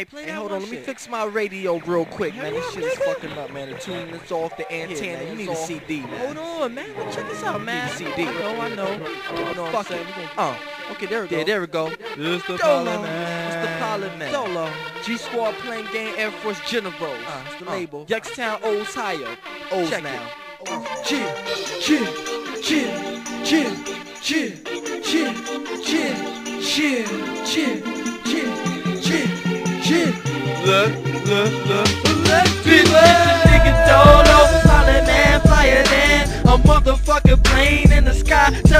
Hey, play Hey, hold on, let me fix my radio real quick, man. This Hurry shit up, is fucking up, man. The tuning is off, the Yeah, antenna man, you need a. CD, man. Hold on, man. Check this out, man. CD. I know, I know. You know Fuck it. Uh, Okay, there we go. yeah, there we go. It's the Doelow. Pilotman. It's the Pilotman. Doelow. G Squad plane gang Air Force Generals. Uh, it's the label. Youngstown Ohio. Olds Check now. Uh, chill, chill, chill, chill, chill, chill, chill, chill, chill,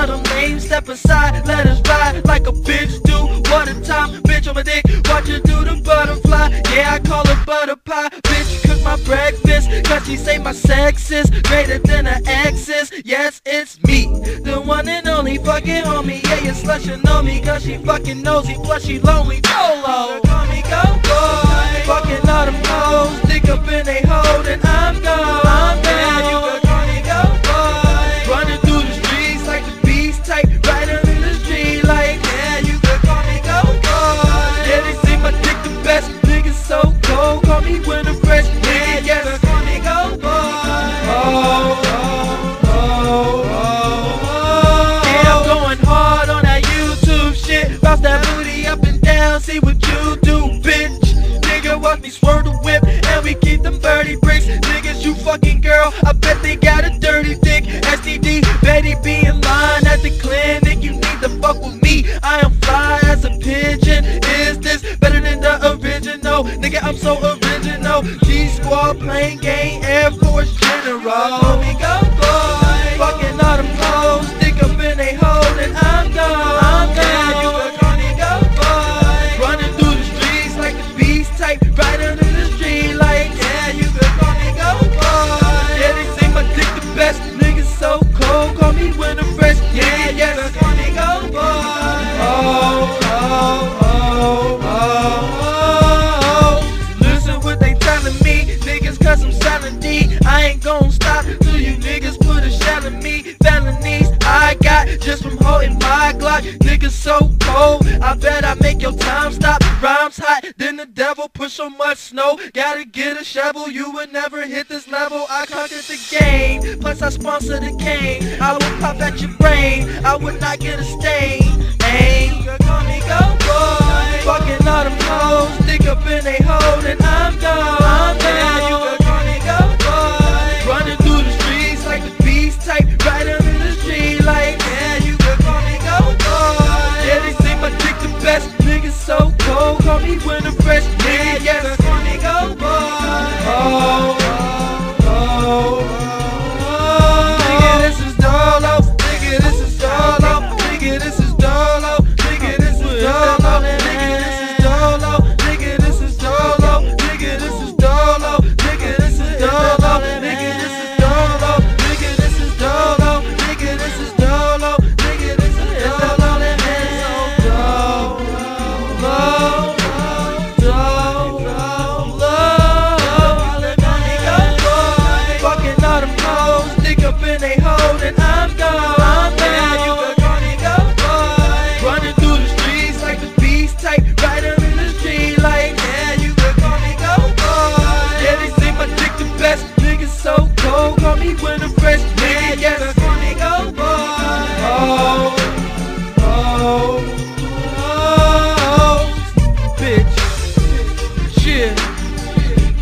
Tell them names, step aside, let us ride like a bitch do. What a time, bitch on my dick, watch her do the butterfly. Yeah, I call her butter pie. Bitch, cook my breakfast, cause she say my sex is greater than her exes. Yes, it's me, the one and only fucking homie. Yeah, you slushing on me, cause she fucking nosy, plus she lonely. Doelow, call me go boy. Fucking all them hoes, stick up in they hole, and I'm gone. Swerve the whip, and we keep them birdie bricks. Niggas, you fucking girl, I bet they got a dirty dick. STD, Betty be in line at the clinic. You need to fuck with me. I am fly as a pigeon. Is this better than the original? Nigga, I'm so original. G Squad plane gang, Air Force General. We go, my Glock. Niggas so cold, I bet I make your time stop. Rhymes hot, then the devil push so much snow. Gotta get a shovel, you would never hit this level. I conquered the game, plus I sponsor the cane. I would pop at your brain, I would not get a stain. Aim,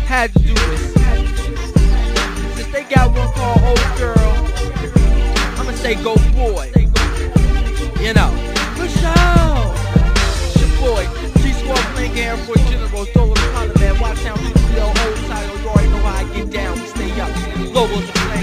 Had to do this. Since they got one called Old Girl, I'ma say go boy. You know. Sure. It's your boy, G Squad playing Air Force General, Doelow the Pilotman, Watch Town, Studio, Old Side, you already know how I get down, stay up. Playing